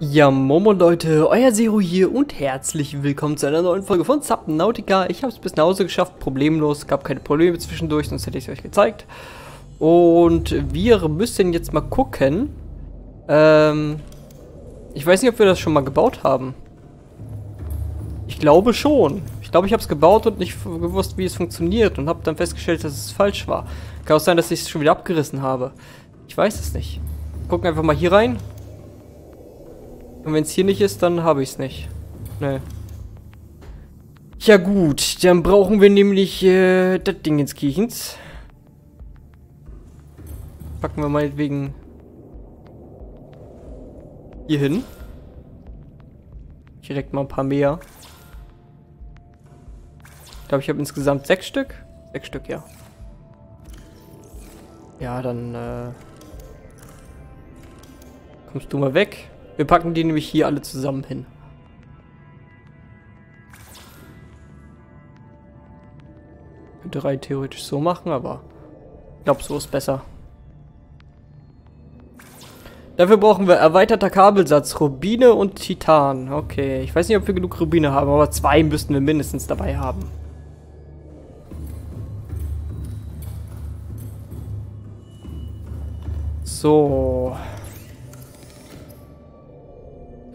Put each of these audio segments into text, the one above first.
Ja, Momo Leute, euer Zero hier und herzlich willkommen zu einer neuen Folge von Subnautica. Ich habe es bis nach Hause geschafft, problemlos, gab keine Probleme zwischendurch, sonst hätte ich es euch gezeigt. Und wir müssen jetzt mal gucken. Ähm, ich weiß nicht, ob wir das schon mal gebaut haben. Ich glaube schon. Ich glaube, ich habe es gebaut und nicht gewusst, wie es funktioniert und habe dann festgestellt, dass es falsch war. Kann auch sein, dass ich es schon wieder abgerissen habe. Ich weiß es nicht. Gucken einfach mal hier rein. Und wenn es hier nicht ist, dann habe ich es nicht. Nee. Ja gut, dann brauchen wir nämlich äh, das Ding ins Kiechens. Packen wir meinetwegen hier hin. Direkt mal ein paar mehr. Ich glaube, ich habe insgesamt sechs Stück. Sechs Stück, ja. Ja, dann äh, kommst du mal weg. Wir packen die nämlich hier alle zusammen hin. Könnte rein theoretisch so machen, aber ich glaube, so ist besser. Dafür brauchen wir erweiterter Kabelsatz, Rubine und Titan. Okay, ich weiß nicht, ob wir genug Rubine haben, aber zwei müssten wir mindestens dabei haben. So.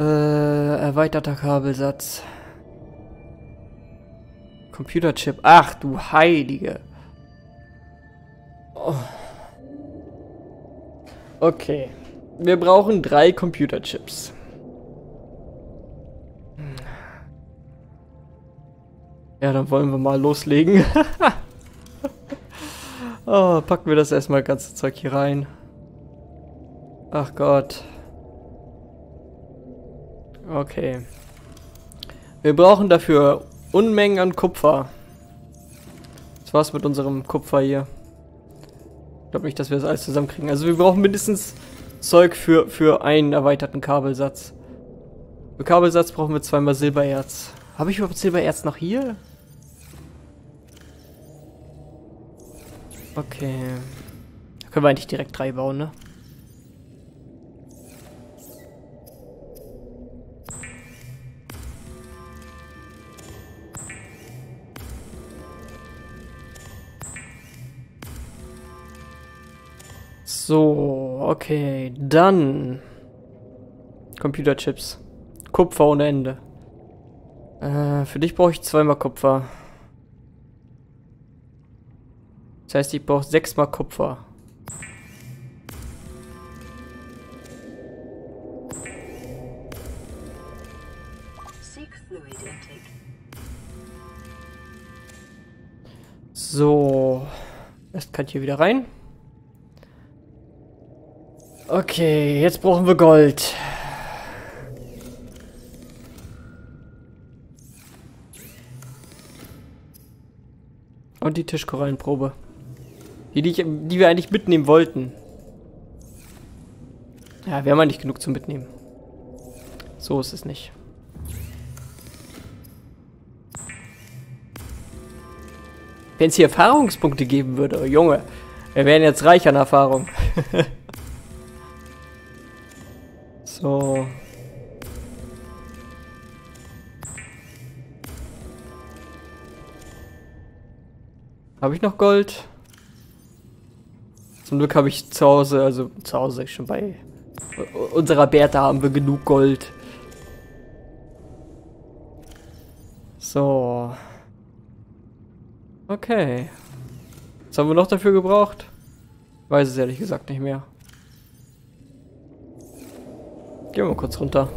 Äh, erweiterter Kabelsatz. Computerchip. Ach du Heilige. Oh. Okay. Wir brauchen drei Computerchips. Ja, dann wollen wir mal loslegen. oh, packen wir das erstmal ganze Zeug hier rein. Ach Gott. Okay. Wir brauchen dafür Unmengen an Kupfer. Das war's mit unserem Kupfer hier. Ich glaube nicht, dass wir das alles zusammenkriegen. Also wir brauchen mindestens Zeug für, für einen erweiterten Kabelsatz. Für Kabelsatz brauchen wir zweimal Silbererz. Habe ich überhaupt Silbererz noch hier? Okay. Da können wir eigentlich direkt drei bauen, ne? So, okay. Dann. Computerchips. Kupfer ohne Ende. Äh, für dich brauche ich zweimal Kupfer. Das heißt, ich brauche sechsmal Kupfer. So. Das kann hier wieder rein. Okay, jetzt brauchen wir Gold. Und die Tischkorallenprobe. Die, die, ich, die wir eigentlich mitnehmen wollten. Ja, wir haben eigentlich genug zum Mitnehmen. So ist es nicht. Wenn es hier Erfahrungspunkte geben würde, oh Junge, wir wären jetzt reich an Erfahrung. Habe ich noch Gold? Zum Glück habe ich zu Hause, also zu Hause schon bei unserer Bertha haben wir genug Gold. So. Okay. Was haben wir noch dafür gebraucht? Weiß es ehrlich gesagt nicht mehr. Gehen wir mal kurz runter.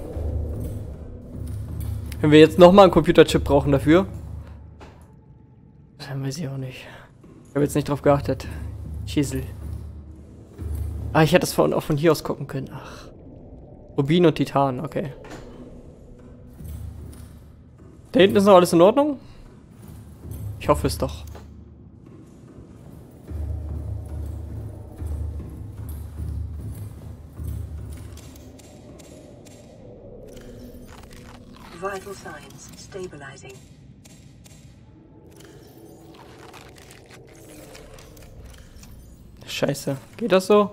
Wenn wir jetzt nochmal einen Computerchip brauchen dafür. Dann weiß ich auch nicht. Ich habe jetzt nicht drauf geachtet. Schießel. Ah, ich hätte es auch von hier aus gucken können. Ach. Rubin und Titan, okay. Da hinten ist noch alles in Ordnung? Ich hoffe es doch. Vital signs stabilizing. Scheiße. Geht das so?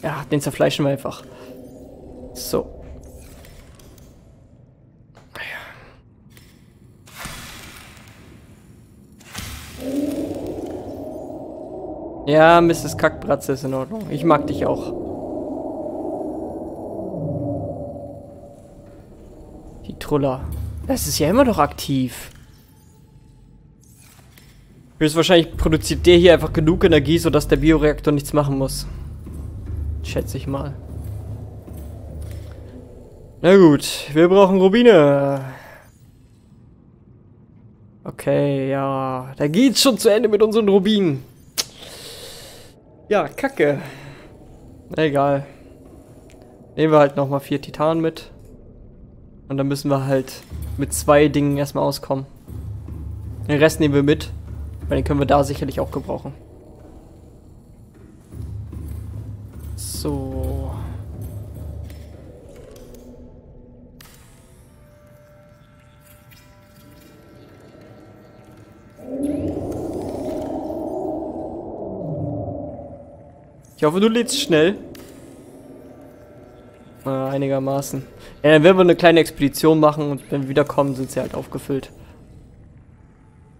Ja, den zerfleischen wir einfach. So. Ja, Mrs. Kackbratze ist in Ordnung. Ich mag dich auch. Die Truller. Das ist ja immer noch aktiv. Höchstwahrscheinlich produziert der hier einfach genug Energie, sodass der Bioreaktor nichts machen muss. Schätze ich mal. Na gut, wir brauchen Rubine. Okay, ja. Da geht's schon zu Ende mit unseren Rubinen. Ja, kacke. Egal. Nehmen wir halt nochmal vier Titan mit. Und dann müssen wir halt mit zwei Dingen erstmal auskommen. Den Rest nehmen wir mit. Weil den können wir da sicherlich auch gebrauchen. So. Ich hoffe, du lädst schnell. Äh, einigermaßen. Ja, dann werden wir eine kleine Expedition machen und wenn wir wiederkommen, sind sie halt aufgefüllt.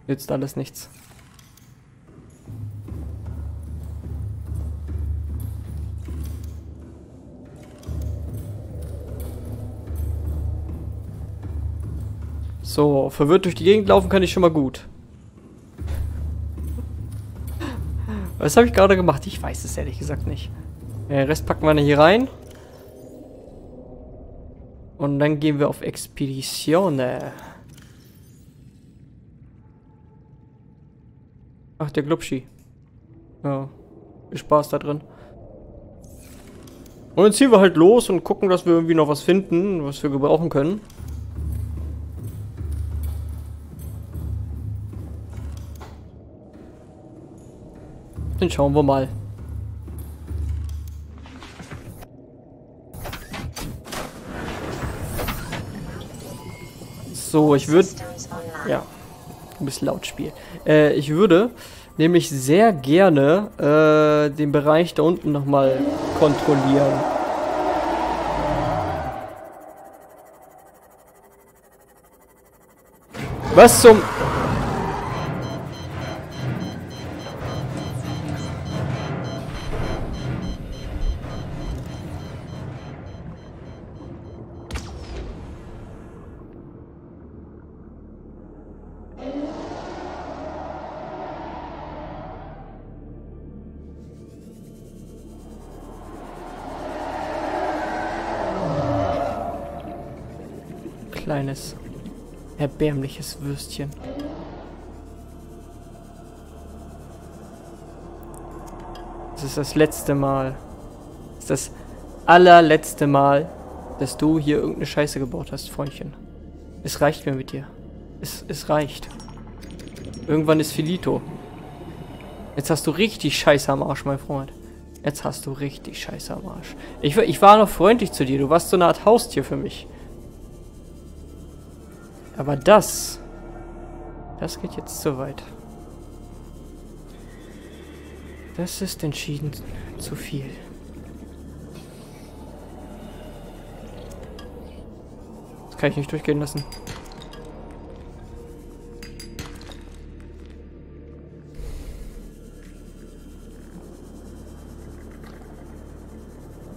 Nützt alles nichts. So, verwirrt durch die Gegend laufen kann ich schon mal gut. Was habe ich gerade gemacht? Ich weiß es ehrlich gesagt nicht. Den Rest packen wir hier rein. Und dann gehen wir auf Expedition. Ach, der Glubschi. Ja, viel Spaß da drin. Und dann ziehen wir halt los und gucken, dass wir irgendwie noch was finden, was wir gebrauchen können. Dann schauen wir mal. So, ich würde... Ja, ein bisschen laut spielen. Äh, ich würde nämlich sehr gerne äh, den Bereich da unten nochmal kontrollieren. Was zum... erbärmliches Würstchen. Das ist das letzte Mal. Das ist das allerletzte Mal, dass du hier irgendeine Scheiße gebaut hast, Freundchen. Es reicht mir mit dir. Es, es reicht. Irgendwann ist Filito. Jetzt hast du richtig Scheiße am Arsch, mein Freund. Jetzt hast du richtig Scheiße am Arsch. Ich, ich war noch freundlich zu dir. Du warst so eine Art Haustier für mich. Aber das... Das geht jetzt zu weit. Das ist entschieden zu viel. Das kann ich nicht durchgehen lassen.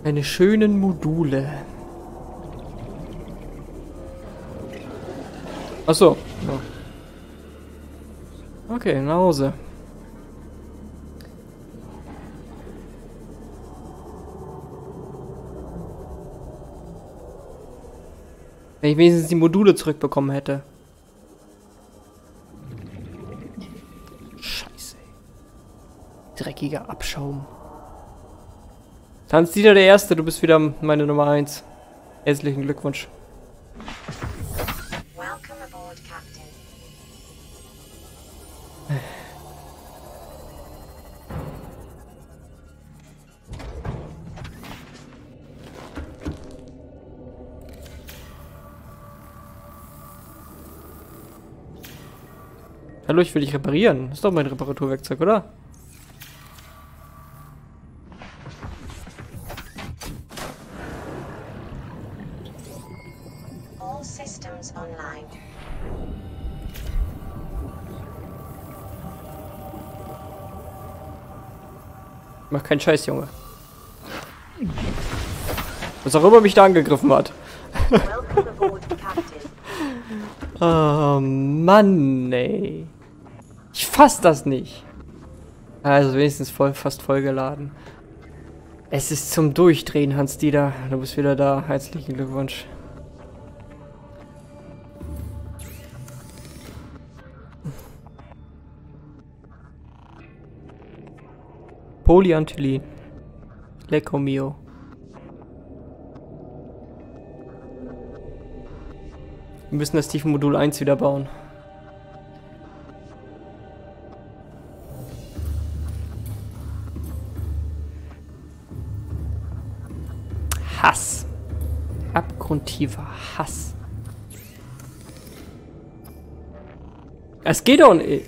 Meine schönen Module. Achso. Ja. Okay, nach Hause. Wenn ich wenigstens die Module zurückbekommen hätte. Scheiße. Dreckiger Abschaum. Tanz Dieter der Erste, du bist wieder meine Nummer 1. Herzlichen Glückwunsch. Hallo, ich will dich reparieren. Das ist doch mein Reparaturwerkzeug, oder? All systems online. Mach keinen Scheiß, Junge. Was auch immer mich da angegriffen hat. Oh Mann, ey. Ich fass das nicht. Also wenigstens voll, fast vollgeladen. Es ist zum Durchdrehen, Hans Dieter. Du bist wieder da. Herzlichen Glückwunsch. Polyanthyllin. Lecco mio. Wir müssen das Tiefenmodul 1 wieder bauen. Hass. Abgrundtiefer Hass. Es geht doch nicht.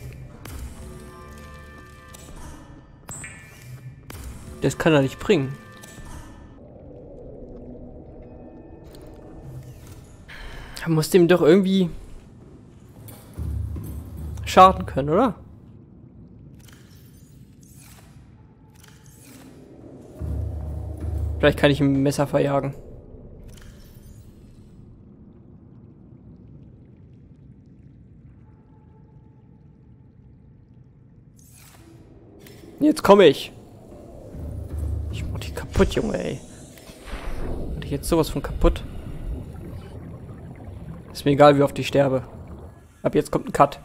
Das kann er nicht bringen. Er muss dem doch irgendwie schaden können, oder? Vielleicht kann ich ein Messer verjagen. Jetzt komme ich. Ich mach dich kaputt, Junge, ey. Mach dich jetzt sowas von kaputt. Ist mir egal, wie oft ich sterbe. Ab jetzt kommt ein Cut.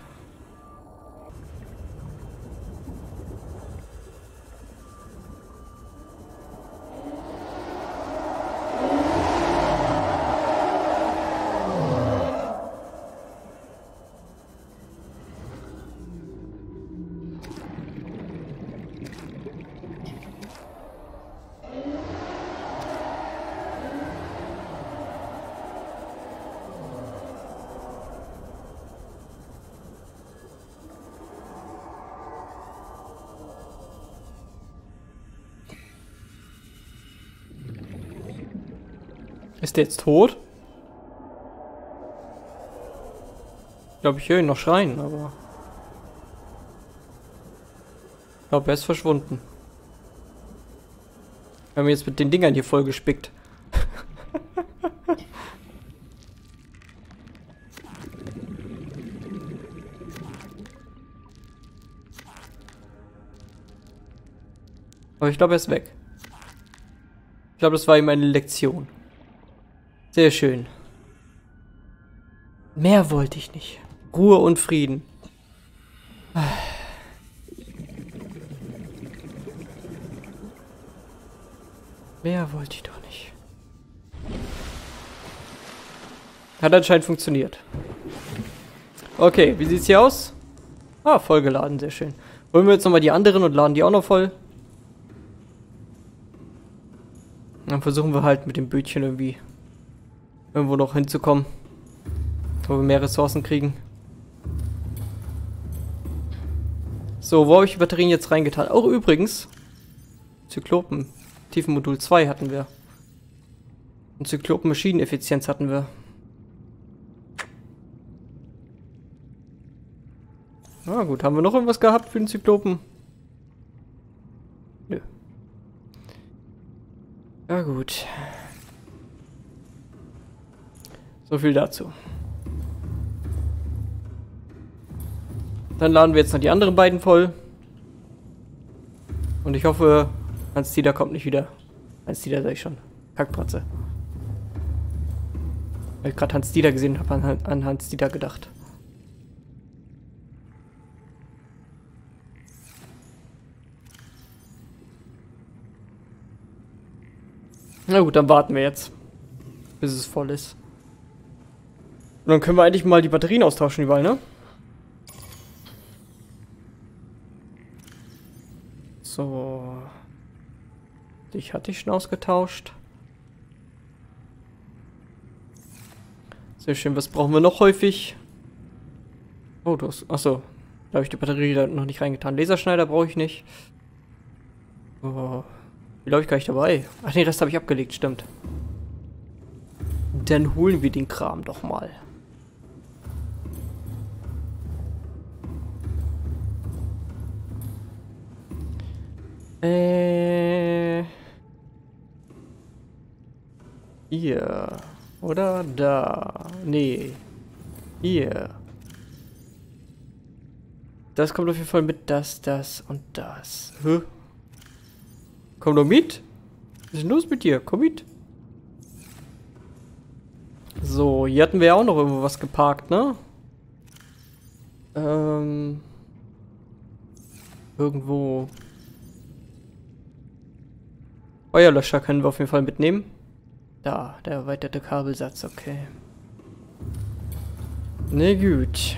Ist der jetzt tot? Ich glaube, ich höre ihn noch schreien, aber... Ich glaube, er ist verschwunden. Wir haben jetzt mit den Dingern hier voll gespickt. Aber ich glaube, er ist weg. Ich glaube, das war ihm eine Lektion. Sehr schön. Mehr wollte ich nicht. Ruhe und Frieden. Mehr wollte ich doch nicht. Hat anscheinend funktioniert. Okay, wie sieht's hier aus? Ah, vollgeladen, sehr schön. Holen wir jetzt nochmal die anderen und laden die auch noch voll. Dann versuchen wir halt mit dem Bötchen irgendwie irgendwo noch hinzukommen. Wo wir mehr Ressourcen kriegen. So, wo habe ich die Batterien jetzt reingetan? Auch übrigens, Zyklopen, Tiefenmodul 2 hatten wir. Und Zyklopen Maschineneffizienz hatten wir. Na ah, gut, haben wir noch irgendwas gehabt für den Zyklopen? Nö. Ja gut. So viel dazu. Dann laden wir jetzt noch die anderen beiden voll. Und ich hoffe, Hans Dieter kommt nicht wieder. Hans Dieter sag ich schon. Kackpratze. Weil ich gerade Hans Dieter gesehen habe, an, an Hans Dieter gedacht. Na gut, dann warten wir jetzt, bis es voll ist. Und dann können wir eigentlich mal die Batterien austauschen überall, ne? So. Dich hatte ich schon ausgetauscht. Sehr schön. Was brauchen wir noch häufig? Oh, du hast... Achso. Da habe ich die Batterie da noch nicht reingetan. Laserschneider brauche ich nicht. Oh. Wie glaube ich gar nicht dabei? Ach, den Rest habe ich abgelegt, stimmt. Dann holen wir den Kram doch mal. Äh. Hier. Oder da. Nee. Hier. Das kommt auf jeden Fall mit das, das und das. Hä? Komm doch mit. Was ist denn los mit dir? Komm mit. So, hier hatten wir ja auch noch irgendwo was geparkt, ne? Ähm. Irgendwo. Feuerlöscher können wir auf jeden Fall mitnehmen. Da, der erweiterte Kabelsatz, okay. Ne gut.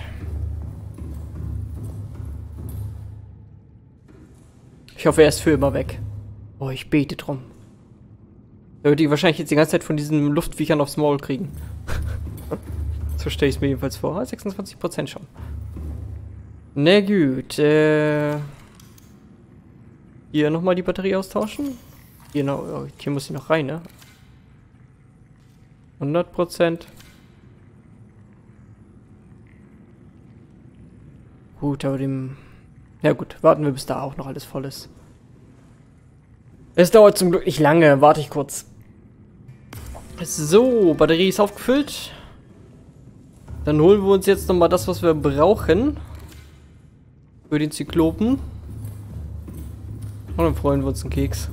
Ich hoffe, er ist für immer weg. Oh, ich bete drum. Da wird die wahrscheinlich jetzt die ganze Zeit von diesen Luftviechern aufs Maul kriegen. so stelle ich es mir jedenfalls vor. 26% ah, schon. Na gut, äh... Hier nochmal die Batterie austauschen. Oh, hier muss sie noch rein, ne? 100%. Gut, aber dem... Ja gut, warten wir, bis da auch noch alles voll ist. Es dauert zum Glück nicht lange. Warte ich kurz. So, Batterie ist aufgefüllt. Dann holen wir uns jetzt nochmal das, was wir brauchen. Für den Zyklopen. Und dann freuen wir uns einen Keks.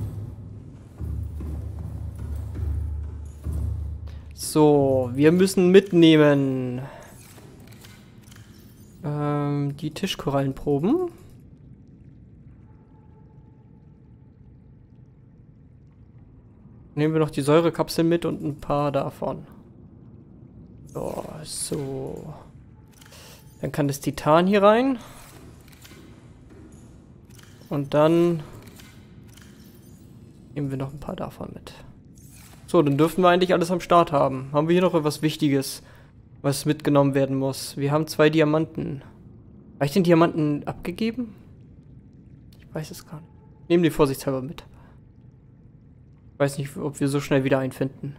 So, wir müssen mitnehmen. Ähm, die Tischkorallenproben. Nehmen wir noch die Säurekapsel mit und ein paar davon. So, so. Dann kann das Titan hier rein. Und dann nehmen wir noch ein paar davon mit. So, dann dürften wir eigentlich alles am Start haben. Haben wir hier noch etwas Wichtiges, was mitgenommen werden muss? Wir haben zwei Diamanten. Habe ich den Diamanten abgegeben? Ich weiß es gar nicht. Nehmen die vorsichtshalber mit. Weiß nicht, ob wir so schnell wieder einfinden.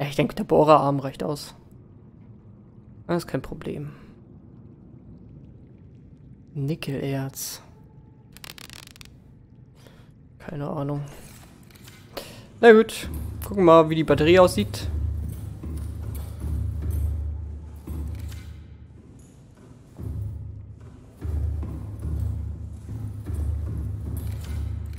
Ja, ich denke, der Bohrerarm reicht aus. Das ist kein Problem. Nickelerz. Keine Ahnung. Na gut, gucken mal, wie die Batterie aussieht.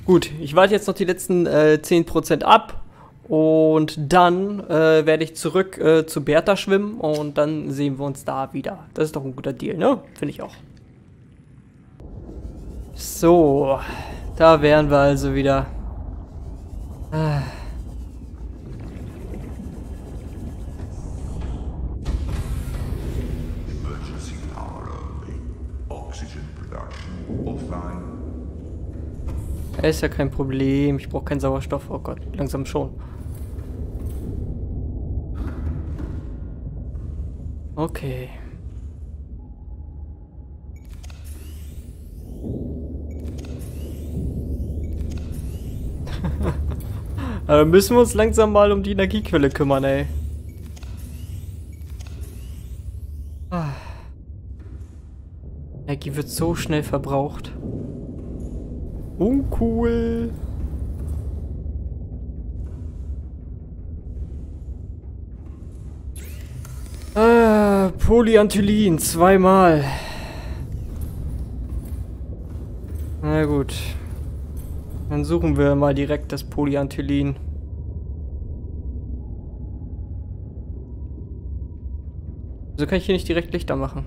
Gut, ich warte jetzt noch die letzten äh, 10% ab und dann äh, werde ich zurück äh, zu Bertha schwimmen und dann sehen wir uns da wieder. Das ist doch ein guter Deal, ne? Finde ich auch. So, da wären wir also wieder. Ah. Ist ja kein Problem. Ich brauche keinen Sauerstoff. Oh Gott, langsam schon. Okay. Dann müssen wir uns langsam mal um die Energiequelle kümmern, ey. Ah. Energie wird so schnell verbraucht. Uncool. Ah, Polyantylin, zweimal. Na gut. Dann suchen wir mal direkt das Polyantylin. Wieso kann ich hier nicht direkt Lichter machen?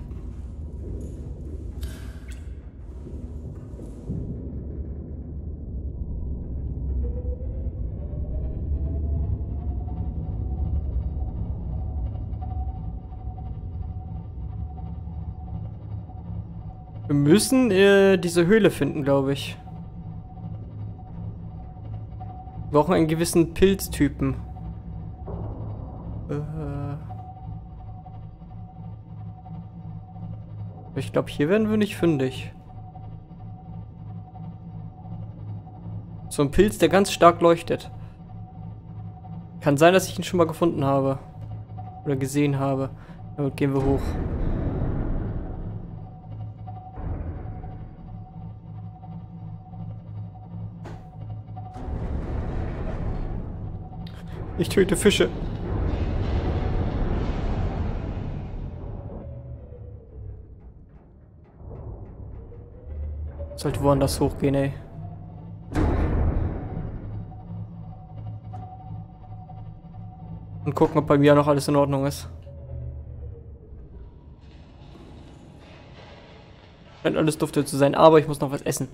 Wir müssen äh, diese Höhle finden, glaube ich. Wir brauchen einen gewissen Pilztypen. Äh. Ich glaube, hier werden wir nicht fündig. So ein Pilz, der ganz stark leuchtet. Kann sein, dass ich ihn schon mal gefunden habe. Oder gesehen habe. Damit gehen wir hoch. Ich töte Fische. Sollte woanders hochgehen, ey. Und gucken, ob bei mir noch alles in Ordnung ist. Scheint alles dufte zu sein, aber ich muss noch was essen.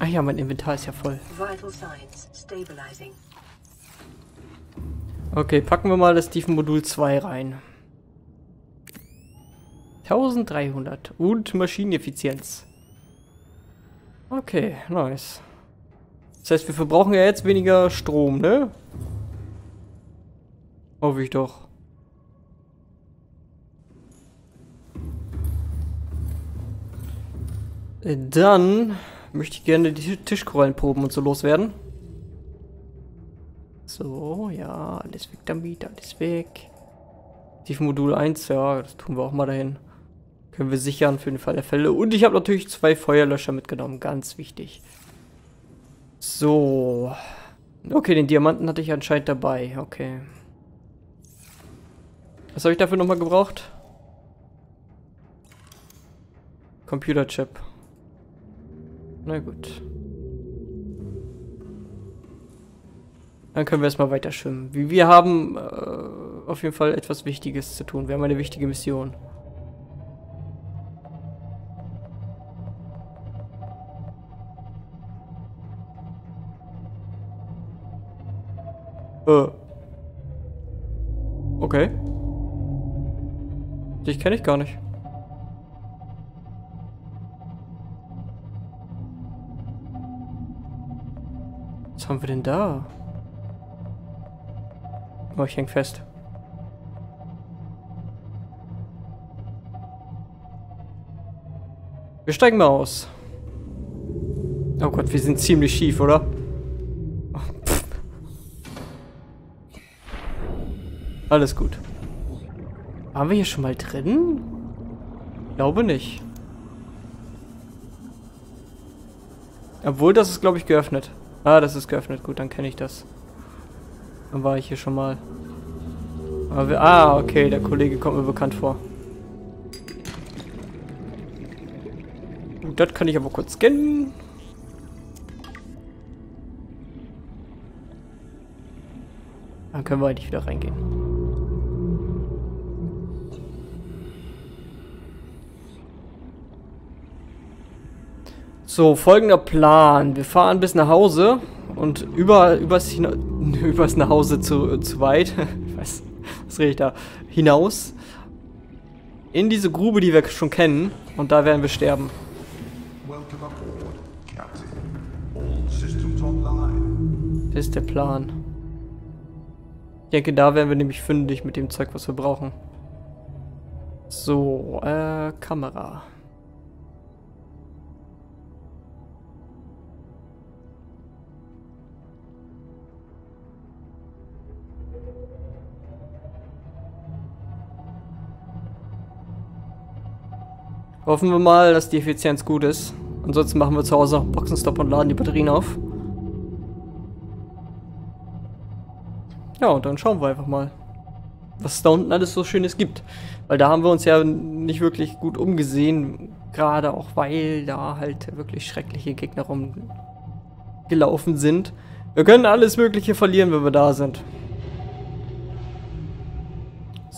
Ah ja, mein Inventar ist ja voll. Okay, packen wir mal das Tiefenmodul 2 rein. 1300 und Maschineneffizienz. Okay, nice. Das heißt, wir verbrauchen ja jetzt weniger Strom, ne? Hoffe ich doch. Äh, Dann möchte ich gerne die Tischkorallen proben und so loswerden. So, ja, alles weg damit, alles weg. Tiefenmodul 1, ja, das tun wir auch mal dahin. Können wir sichern für den Fall der Fälle. Und ich habe natürlich zwei Feuerlöscher mitgenommen, ganz wichtig. So. Okay, den Diamanten hatte ich anscheinend dabei, okay. Was habe ich dafür nochmal gebraucht? Computerchip. Na gut. Dann können wir erstmal weiter schwimmen. Wir haben äh, auf jeden Fall etwas Wichtiges zu tun. Wir haben eine wichtige Mission. Äh. Okay. Dich kenne ich gar nicht. Haben wir denn da? Oh, ich häng fest. Wir steigen mal aus. Oh Gott, wir sind ziemlich schief, oder? Pff. Alles gut. Waren wir hier schon mal drin? Glaube nicht. Obwohl, das ist, glaube ich, geöffnet. Ah, das ist geöffnet. Gut, dann kenne ich das. Dann war ich hier schon mal. Wir, ah, okay, der Kollege kommt mir bekannt vor. Gut, das kann ich aber kurz scannen. Dann können wir eigentlich wieder reingehen. So, folgender Plan. Wir fahren bis nach Hause und über, übers, hina übers nach Hause zu, zu weit, was, was rede ich da, hinaus in diese Grube, die wir schon kennen und da werden wir sterben. Das ist der Plan. Ich denke, da werden wir nämlich fündig mit dem Zeug, was wir brauchen. So, äh, Kamera. Hoffen wir mal, dass die Effizienz gut ist. Ansonsten machen wir zu Hause noch Boxenstopp und laden die Batterien auf. Ja, und dann schauen wir einfach mal, was es da unten alles so Schönes gibt. Weil da haben wir uns ja nicht wirklich gut umgesehen. Gerade auch, weil da halt wirklich schreckliche Gegner rumgelaufen sind. Wir können alles Mögliche verlieren, wenn wir da sind.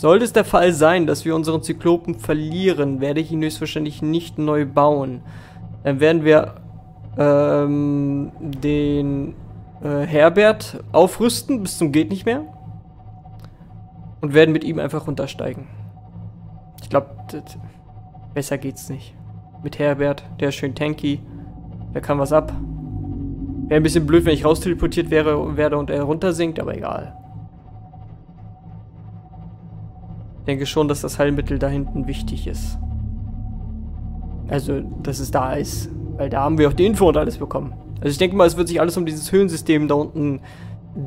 Sollte es der Fall sein, dass wir unseren Zyklopen verlieren, werde ich ihn höchstwahrscheinlich nicht neu bauen. Dann werden wir ähm, den äh, Herbert aufrüsten bis zum geht nicht mehr und werden mit ihm einfach runtersteigen. Ich glaube, besser geht's nicht. Mit Herbert, der ist schön tanky, der kann was ab. Wäre ein bisschen blöd, wenn ich rausteleportiert wäre, werde und er runtersinkt, aber egal. Ich denke schon, dass das Heilmittel da hinten wichtig ist. Also, dass es da ist. Weil da haben wir auch die Info und alles bekommen. Also ich denke mal, es wird sich alles um dieses Höhensystem da unten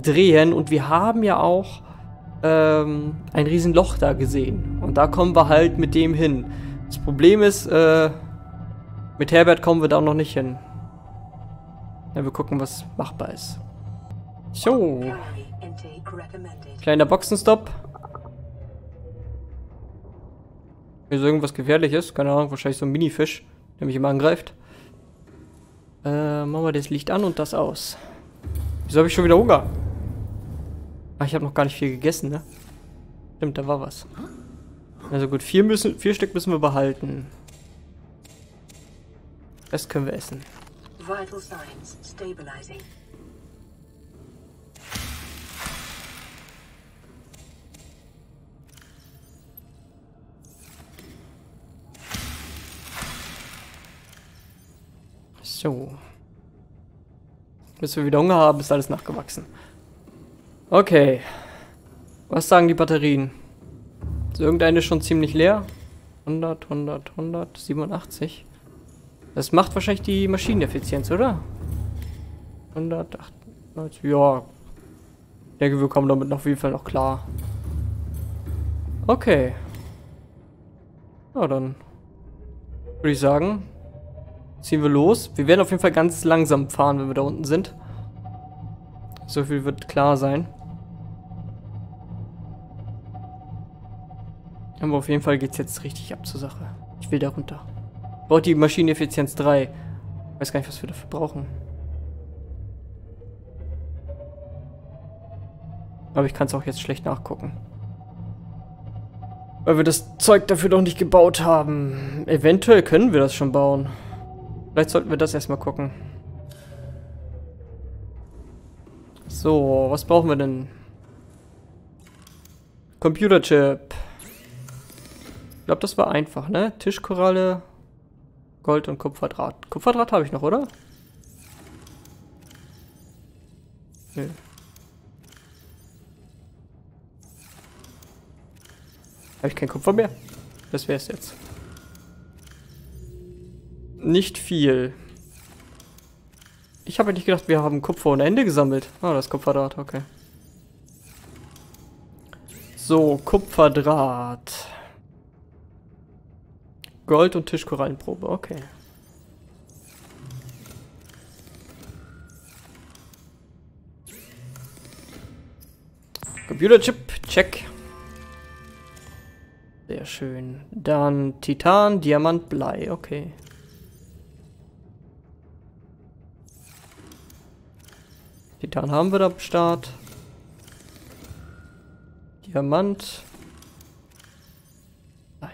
drehen. Und wir haben ja auch ähm, ein Riesenloch da gesehen. Und da kommen wir halt mit dem hin. Das Problem ist, äh, mit Herbert kommen wir da noch nicht hin. Ja, wir gucken, was machbar ist. So, kleiner Boxenstopp. Hier ist irgendwas gefährliches. Keine Ahnung, wahrscheinlich so ein Minifisch, der mich immer angreift. Äh, machen wir das Licht an und das aus. Wieso habe ich schon wieder Hunger? Ach, ich habe noch gar nicht viel gegessen, ne? Stimmt, da war was. Also gut, vier, müssen, vier Stück müssen wir behalten. Das können wir essen. Vital signs stabilizing. So. Bis wir wieder Hunger haben, ist alles nachgewachsen. Okay. Was sagen die Batterien? Ist irgendeine schon ziemlich leer? 100, 100, 100, 87. Das macht wahrscheinlich die Maschineneffizienz, oder? 198, ja. Ich denke, wir kommen damit auf jeden Fall noch klar. Okay. Ja, dann würde ich sagen, ziehen wir los. Wir werden auf jeden Fall ganz langsam fahren, wenn wir da unten sind. So viel wird klar sein. Aber auf jeden Fall geht es jetzt richtig ab zur Sache. Ich will da runter. Braucht die Maschineneffizienz 3. Weiß gar nicht, was wir dafür brauchen. Aber ich kann es auch jetzt schlecht nachgucken. Weil wir das Zeug dafür doch nicht gebaut haben. Eventuell können wir das schon bauen. Vielleicht sollten wir das erstmal gucken. So, was brauchen wir denn? Computerchip. Ich glaube, das war einfach, ne? Tischkoralle, Gold und Kupferdraht. Kupferdraht habe ich noch, oder? Nö. Habe ich kein Kupfer mehr? Das wäre es jetzt. Nicht viel. Ich habe nicht gedacht, wir haben Kupfer ohne Ende gesammelt. Ah, das Kupferdraht, okay. So, Kupferdraht. Gold- und Tischkorallenprobe, okay. Computerchip, check. Sehr schön. Dann Titan, Diamant, Blei, okay. Titan haben wir da am Start. Diamant. Blei.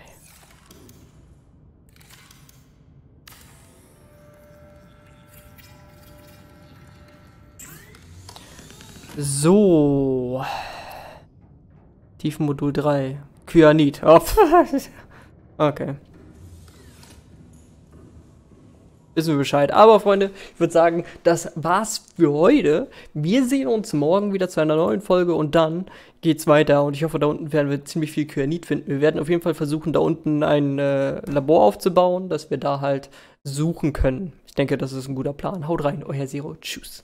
So. Tiefenmodul 3. Kyanit. Oh, okay. Wissen wir Bescheid. Aber Freunde, ich würde sagen, das war's für heute. Wir sehen uns morgen wieder zu einer neuen Folge und dann geht's weiter. Und ich hoffe, da unten werden wir ziemlich viel Kyanit finden. Wir werden auf jeden Fall versuchen, da unten ein äh, Labor aufzubauen, dass wir da halt suchen können. Ich denke, das ist ein guter Plan. Haut rein, euer Zero. Tschüss.